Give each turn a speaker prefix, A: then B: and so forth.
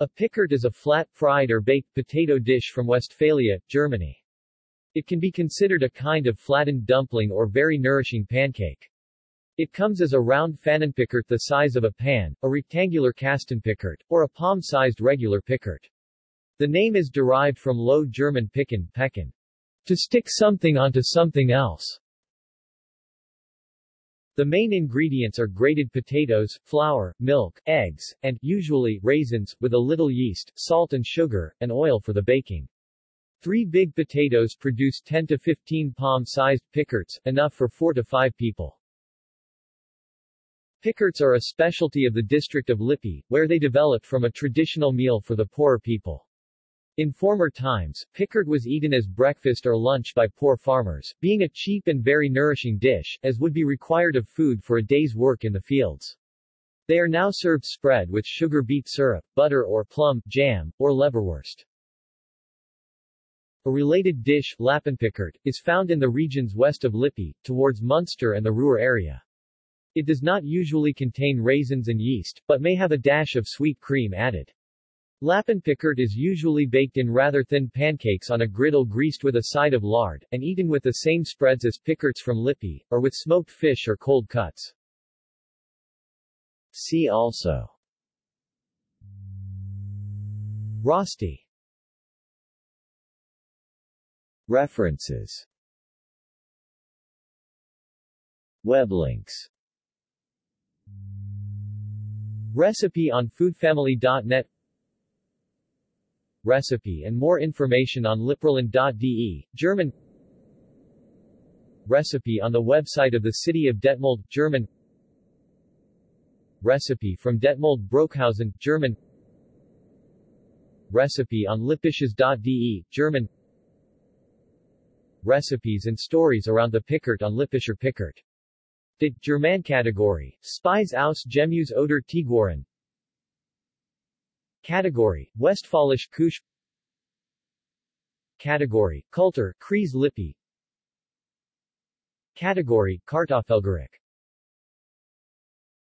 A: A pickert is a flat, fried or baked potato dish from Westphalia, Germany. It can be considered a kind of flattened dumpling or very nourishing pancake. It comes as a round pfannenpickert the size of a pan, a rectangular kastenpickert, or a palm-sized regular pickert. The name is derived from Low German picken, pecken, to stick something onto something else. The main ingredients are grated potatoes, flour, milk, eggs, and, usually, raisins, with a little yeast, salt and sugar, and oil for the baking. Three big potatoes produce 10 to 15 palm-sized pickerts, enough for 4 to 5 people. Pickerts are a specialty of the district of Lippe, where they developed from a traditional meal for the poorer people. In former times, pickert was eaten as breakfast or lunch by poor farmers, being a cheap and very nourishing dish, as would be required of food for a day's work in the fields. They are now served spread with sugar beet syrup, butter or plum, jam, or leberwurst. A related dish, Lappenpickert, is found in the regions west of Lippe, towards Münster and the Ruhr area. It does not usually contain raisins and yeast, but may have a dash of sweet cream added. Lappenpickert is usually baked in rather thin pancakes on a griddle greased with a side of lard, and eaten with the same spreads as pickerts from Lippe, or with smoked fish or cold cuts. See also. Rösti. References. Web links. Recipe on foodfamily.net recipe and more information on lipperland.de, German. Recipe on the website of the city of Detmold, German. Recipe from Detmold Broeckhausen, German. Recipe on lippisches.de, German. Recipes and stories around the Pickert on Lippischer Pickert. Det German category, Spies aus Gemus oder Tiguren Category, Westfalisch Kusch Category, Kultur, Kreis Lippe Category, Kartoffelgericht